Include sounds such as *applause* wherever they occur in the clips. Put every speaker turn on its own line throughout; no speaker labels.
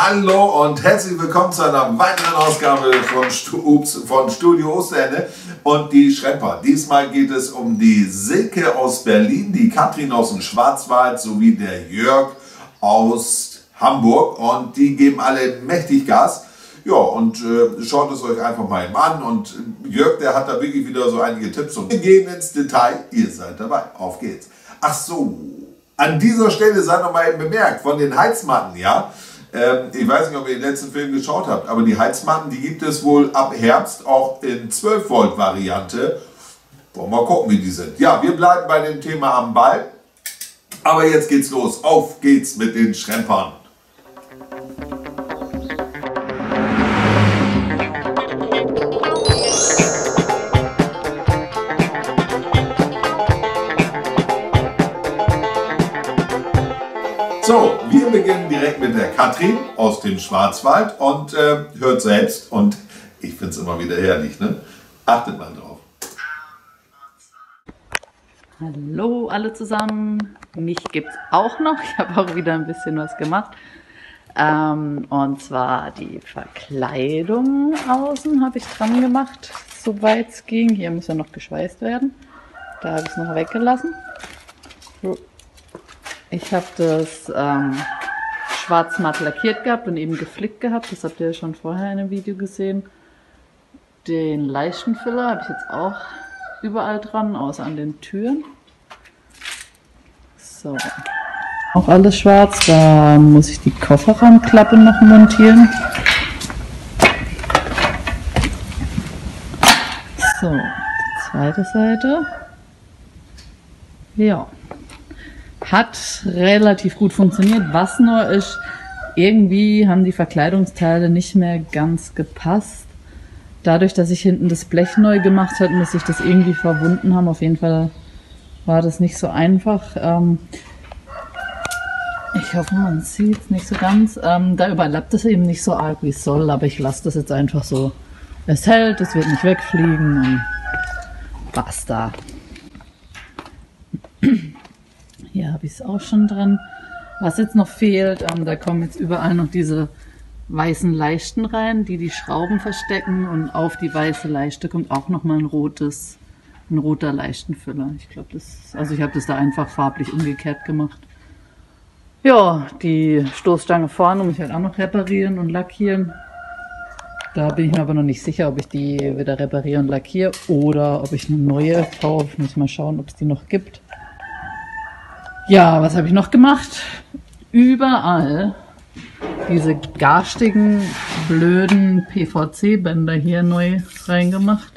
Hallo und herzlich willkommen zu einer weiteren Ausgabe von, Stu von Studio Osterende und die Schrepper. Diesmal geht es um die Silke aus Berlin, die Katrin aus dem Schwarzwald sowie der Jörg aus Hamburg und die geben alle mächtig Gas. Ja, und äh, schaut es euch einfach mal an. Und Jörg, der hat da wirklich wieder so einige Tipps. Und wir gehen ins Detail. Ihr seid dabei. Auf geht's. Ach so, an dieser Stelle sei noch mal bemerkt, von den Heizmatten, ja. Ähm, ich weiß nicht, ob ihr den letzten Film geschaut habt, aber die Heizmatten, die gibt es wohl ab Herbst auch in 12 Volt Variante. Wollen wir mal gucken, wie die sind. Ja, wir bleiben bei dem Thema am Ball. Aber jetzt geht's los. Auf geht's mit den Schrempern. Direkt mit der Katrin aus dem Schwarzwald und äh, hört selbst und ich finde es immer wieder herrlich, ne? Achtet mal drauf.
Hallo alle zusammen, mich gibt's auch noch. Ich habe auch wieder ein bisschen was gemacht. Ähm, und zwar die Verkleidung außen habe ich dran gemacht, soweit es ging. Hier muss ja noch geschweißt werden. Da habe ich es noch weggelassen. Ich habe das ähm, schwarz matt lackiert gehabt und eben geflickt gehabt. Das habt ihr ja schon vorher in einem Video gesehen. Den Leichenfüller habe ich jetzt auch überall dran, außer an den Türen. So. Auch alles schwarz. Da muss ich die Kofferraumklappe noch montieren. So, die zweite Seite. Ja. Hat relativ gut funktioniert. Was nur ist, irgendwie haben die Verkleidungsteile nicht mehr ganz gepasst. Dadurch, dass ich hinten das Blech neu gemacht habe, muss ich das irgendwie verbunden haben. Auf jeden Fall war das nicht so einfach. Ähm, ich hoffe, man sieht es nicht so ganz. Ähm, da überlappt es eben nicht so arg, wie es soll, aber ich lasse das jetzt einfach so. Es hält, es wird nicht wegfliegen und basta. Hier habe ich es auch schon dran. Was jetzt noch fehlt, ähm, da kommen jetzt überall noch diese weißen Leisten rein, die die Schrauben verstecken und auf die weiße Leiste kommt auch noch mal ein rotes, ein roter Leistenfüller. Ich glaube, das, also ich habe das da einfach farblich umgekehrt gemacht. Ja, die Stoßstange vorne muss ich halt auch noch reparieren und lackieren. Da bin ich mir aber noch nicht sicher, ob ich die wieder repariere und lackiere oder ob ich eine neue kaufe. Muss mal schauen, ob es die noch gibt. Ja, was habe ich noch gemacht? Überall diese garstigen, blöden PVC-Bänder hier neu reingemacht.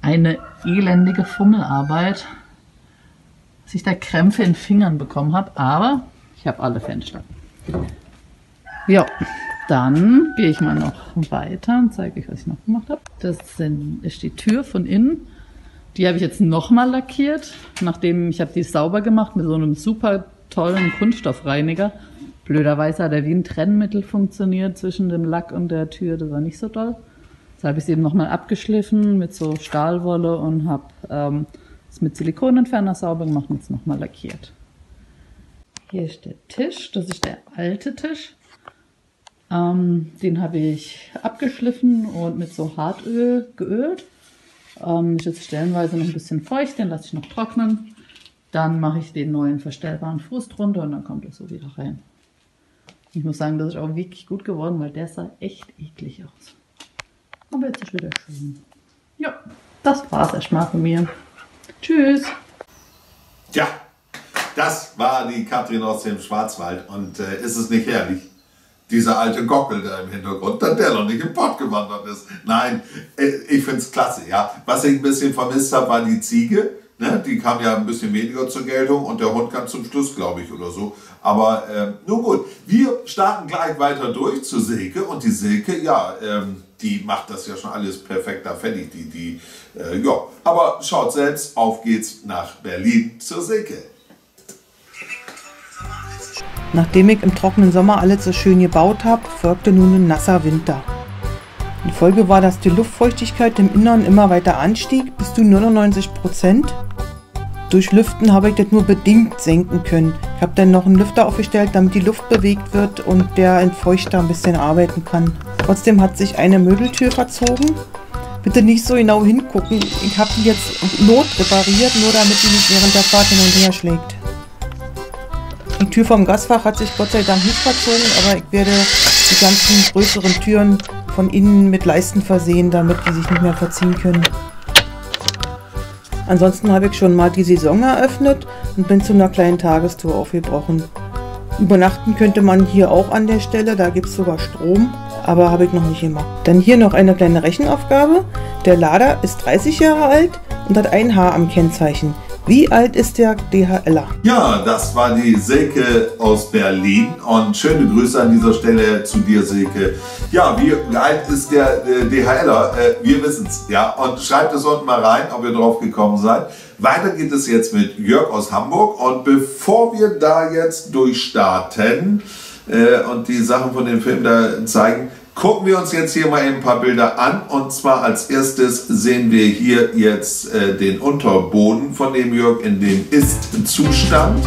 Eine elendige Fummelarbeit, dass ich da Krämpfe in Fingern bekommen habe, aber ich habe alle Fenster. Ja, dann gehe ich mal noch weiter und zeige euch, was ich noch gemacht habe. Das ist die Tür von innen. Die habe ich jetzt nochmal lackiert, nachdem ich habe die sauber gemacht mit so einem super tollen Kunststoffreiniger. Blöderweise hat er wie ein Trennmittel funktioniert zwischen dem Lack und der Tür. Das war nicht so toll. Jetzt habe ich es eben nochmal abgeschliffen mit so Stahlwolle und habe ähm, es mit Silikonentferner sauber gemacht und jetzt nochmal lackiert. Hier ist der Tisch. Das ist der alte Tisch. Ähm, den habe ich abgeschliffen und mit so Hartöl geölt. Ähm, ist jetzt stellenweise noch ein bisschen feucht, den lasse ich noch trocknen. Dann mache ich den neuen verstellbaren Fuß drunter und dann kommt er so wieder rein. Ich muss sagen, das ist auch wirklich gut geworden, weil der sah echt eklig aus. Aber jetzt ist wieder schön. Ja, das war's erstmal von mir. Tschüss.
Ja, das war die Katrin aus dem Schwarzwald und äh, ist es nicht herrlich? Dieser alte Gockel da im Hintergrund, dass der noch nicht im Pott gewandert ist. Nein, äh, ich finde es klasse, ja. Was ich ein bisschen vermisst habe, war die Ziege. Ne? Die kam ja ein bisschen weniger zur Geltung und der Hund kam zum Schluss, glaube ich, oder so. Aber äh, nun gut, wir starten gleich weiter durch zu Silke und die Silke, ja, ähm, die macht das ja schon alles perfekt da fertig. Die, die, äh, ja. Aber schaut selbst, auf geht's nach Berlin zur Silke.
Nachdem ich im trockenen Sommer alles so schön gebaut habe, folgte nun ein nasser Winter. Die Folge war, dass die Luftfeuchtigkeit im Innern immer weiter anstieg, bis zu 99 Prozent. Durch Lüften habe ich das nur bedingt senken können. Ich habe dann noch einen Lüfter aufgestellt, damit die Luft bewegt wird und der Entfeuchter ein bisschen arbeiten kann. Trotzdem hat sich eine Möbeltür verzogen. Bitte nicht so genau hingucken. Ich habe die jetzt not repariert, nur damit die nicht während der Fahrt hin und her schlägt. Die Tür vom Gasfach hat sich Gott sei Dank nicht verzogen, aber ich werde die ganzen größeren Türen von innen mit Leisten versehen, damit die sich nicht mehr verziehen können. Ansonsten habe ich schon mal die Saison eröffnet und bin zu einer kleinen Tagestour aufgebrochen. Übernachten könnte man hier auch an der Stelle, da gibt es sogar Strom, aber habe ich noch nicht gemacht. Dann hier noch eine kleine Rechenaufgabe. Der Lader ist 30 Jahre alt und hat ein Haar am Kennzeichen. Wie alt ist der DHLer?
Ja, das war die Silke aus Berlin und schöne Grüße an dieser Stelle zu dir, Silke. Ja, wie alt ist der äh, DHLer? Äh, wir wissen es, ja. Und schreibt es unten mal rein, ob ihr drauf gekommen seid. Weiter geht es jetzt mit Jörg aus Hamburg und bevor wir da jetzt durchstarten äh, und die Sachen von dem Film da zeigen, Gucken wir uns jetzt hier mal ein paar Bilder an. Und zwar als erstes sehen wir hier jetzt äh, den Unterboden von dem Jörg in dem Ist-Zustand.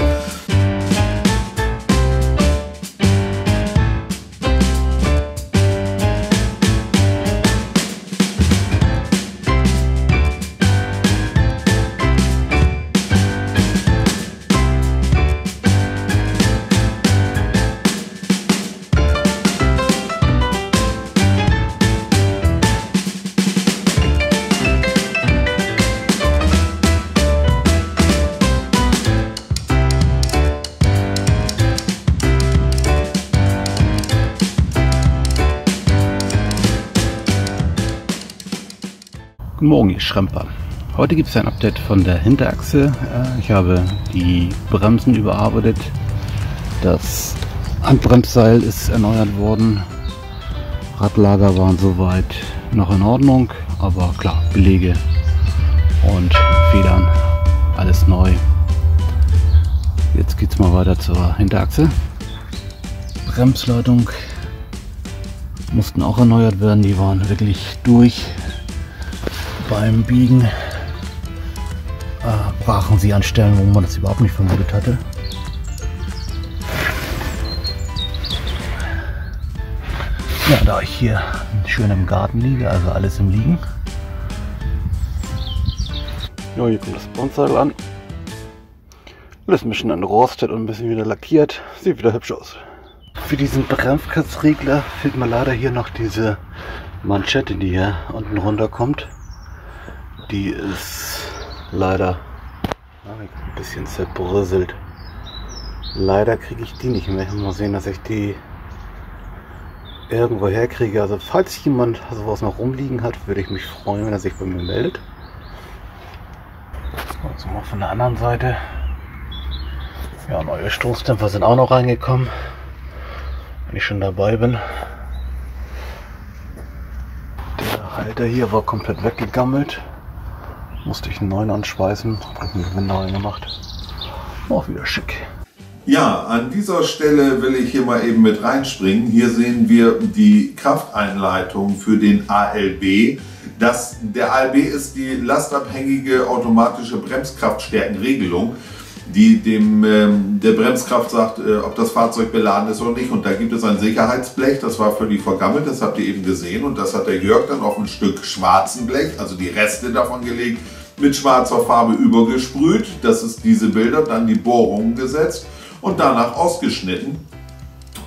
Guten Morgen, ihr Schremper. Heute gibt es ein Update von der Hinterachse. Äh, ich habe die Bremsen überarbeitet. Das Handbremsseil ist erneuert worden. Radlager waren soweit noch in Ordnung, aber klar, Belege und Federn, alles neu. Jetzt geht es mal weiter zur Hinterachse. Bremsleitung mussten auch erneuert werden, die waren wirklich durch beim Biegen äh, brachen sie an Stellen, wo man das überhaupt nicht vermutet hatte. Ja, da ich hier schön im Garten liege, also alles im Liegen. Ja, hier kommt das Bonsal an. Alles ein bisschen entrostet und ein bisschen wieder lackiert. Sieht wieder hübsch aus. Für diesen Bremskatzregler fehlt mir leider hier noch diese Manschette, die hier unten runterkommt die ist leider ein bisschen zerbröselt. Leider kriege ich die nicht mehr. Ich muss mal sehen, dass ich die irgendwo herkriege. Also falls jemand sowas noch rumliegen hat, würde ich mich freuen, wenn er sich bei mir meldet. Also mal von der anderen Seite. Ja, neue Stoßdämpfer sind auch noch reingekommen. Wenn ich schon dabei bin. Der Halter hier war komplett weggegammelt. Musste ich einen neuen anschweißen, habe einen Gewinde reingemacht. Auch wieder schick.
Ja, an dieser Stelle will ich hier mal eben mit reinspringen. Hier sehen wir die Krafteinleitung für den ALB. Das, der ALB ist die lastabhängige automatische Bremskraftstärkenregelung, die dem, ähm, der Bremskraft sagt, äh, ob das Fahrzeug beladen ist oder nicht. Und da gibt es ein Sicherheitsblech, das war völlig vergammelt, das habt ihr eben gesehen. Und das hat der Jörg dann auf ein Stück schwarzen Blech, also die Reste davon gelegt, mit schwarzer Farbe übergesprüht. Das ist diese Bilder, dann die Bohrungen gesetzt und danach ausgeschnitten.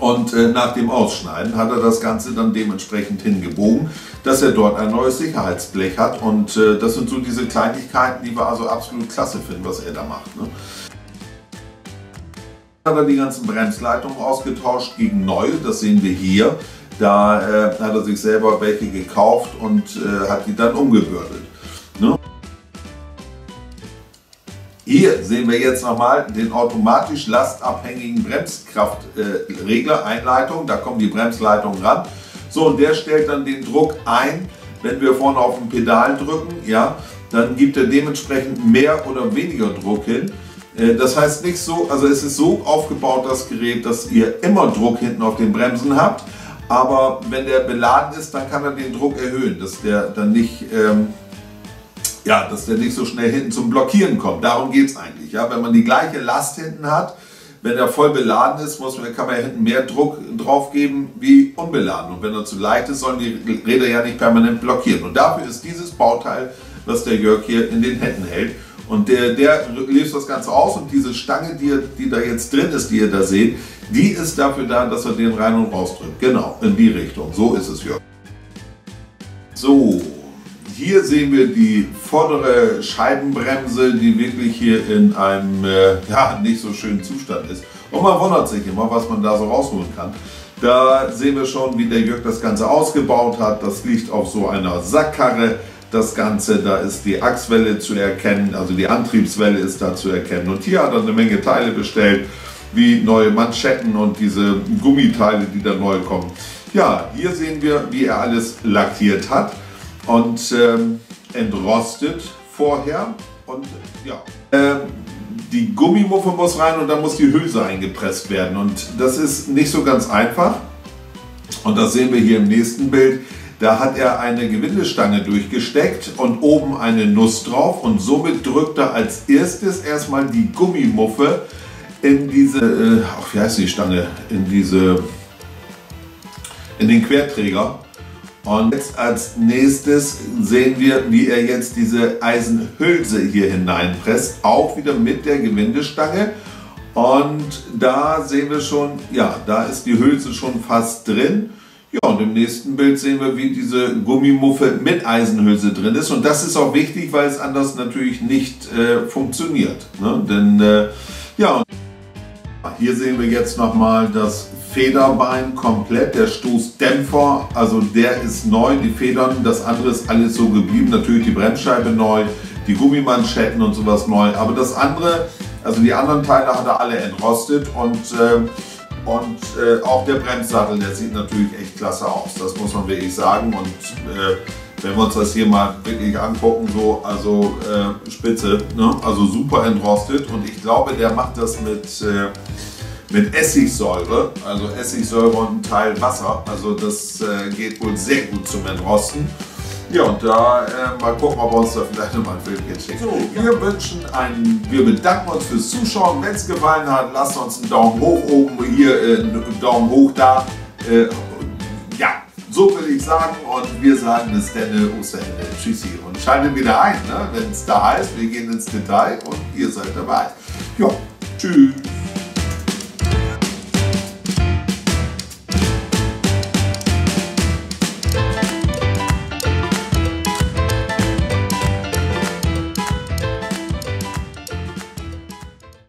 Und äh, nach dem Ausschneiden hat er das Ganze dann dementsprechend hingebogen, dass er dort ein neues Sicherheitsblech hat. Und äh, das sind so diese Kleinigkeiten, die wir also absolut klasse finden, was er da macht. Ne? Hat er die ganzen Bremsleitungen ausgetauscht gegen neue, das sehen wir hier. Da äh, hat er sich selber welche gekauft und äh, hat die dann umgebürdelt. Ne? Hier sehen wir jetzt nochmal den automatisch lastabhängigen Bremskraftregler, Einleitung. Da kommen die Bremsleitungen ran. So, und der stellt dann den Druck ein, wenn wir vorne auf den Pedal drücken, ja, dann gibt er dementsprechend mehr oder weniger Druck hin. Äh, das heißt nicht so, also es ist so aufgebaut, das Gerät, dass ihr immer Druck hinten auf den Bremsen habt. Aber wenn der beladen ist, dann kann er den Druck erhöhen, dass der dann nicht ähm, ja, dass der nicht so schnell hinten zum Blockieren kommt. Darum geht es eigentlich. Ja? Wenn man die gleiche Last hinten hat, wenn er voll beladen ist, muss man, kann man ja hinten mehr Druck drauf geben wie unbeladen. Und wenn er zu leicht ist, sollen die Räder ja nicht permanent blockieren. Und dafür ist dieses Bauteil, was der Jörg hier in den Händen hält. Und der, der löst das Ganze aus und diese Stange, die, die da jetzt drin ist, die ihr da seht, die ist dafür da, dass er den rein und raus drückt. Genau, in die Richtung. So ist es, Jörg. So, hier sehen wir die vordere Scheibenbremse, die wirklich hier in einem äh, *laughs* ja, nicht so schönen Zustand ist. Und man wundert sich immer, was man da so rausholen kann. Da sehen wir schon, wie der Jörg das Ganze ausgebaut hat. Das liegt auf so einer Sackkarre. Das Ganze, da ist die Achswelle zu erkennen, also die Antriebswelle ist da zu erkennen. Und hier hat er eine Menge Teile bestellt, wie neue Manschetten und diese Gummiteile, die da neu kommen. Ja, hier sehen wir, wie er alles lackiert hat und ähm, entrostet vorher. Und ja, ähm, die Gummimuffe muss rein und dann muss die Hülse eingepresst werden. Und das ist nicht so ganz einfach. Und das sehen wir hier im nächsten Bild. Da hat er eine Gewindestange durchgesteckt und oben eine Nuss drauf und somit drückt er als erstes erstmal die Gummimuffe in diese, äh, wie heißt die Stange, in diese, in den Querträger und jetzt als nächstes sehen wir, wie er jetzt diese Eisenhülse hier hineinpresst, auch wieder mit der Gewindestange. Und da sehen wir schon, ja, da ist die Hülse schon fast drin. Ja, und im nächsten Bild sehen wir, wie diese Gummimuffe mit Eisenhülse drin ist. Und das ist auch wichtig, weil es anders natürlich nicht äh, funktioniert. Ne? Denn, äh, ja, hier sehen wir jetzt nochmal das Federbein komplett, der Stoßdämpfer, also der ist neu, die Federn, das andere ist alles so geblieben, natürlich die Bremsscheibe neu, die Gummimanschetten und sowas neu, aber das andere, also die anderen Teile hat er alle entrostet und, äh, und äh, auch der Bremssattel, der sieht natürlich echt klasse aus, das muss man wirklich sagen und äh, wenn wir uns das hier mal wirklich angucken, so, also äh, spitze, ne? also super entrostet und ich glaube, der macht das mit äh, mit Essigsäure, also Essigsäure und ein Teil Wasser. Also das äh, geht wohl sehr gut zum Entrosten. Ja, und da äh, mal gucken, ob wir uns da vielleicht nochmal ein Film schicken. So, wir wünschen einen, wir bedanken uns fürs Zuschauen. Wenn es gefallen hat, lasst uns einen Daumen hoch oben hier, äh, einen Daumen hoch da. Äh, ja, so will ich sagen. Und wir sagen bis dann, Osterende. Tschüssi. Und schaltet wieder ein, ne? wenn es da heißt, wir gehen ins Detail und ihr seid dabei. Ja, tschüss.